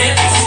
It's.